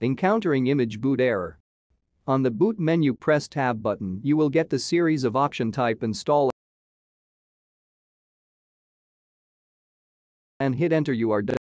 Encountering image boot error. On the boot menu press tab button you will get the series of option type install and hit enter you are done.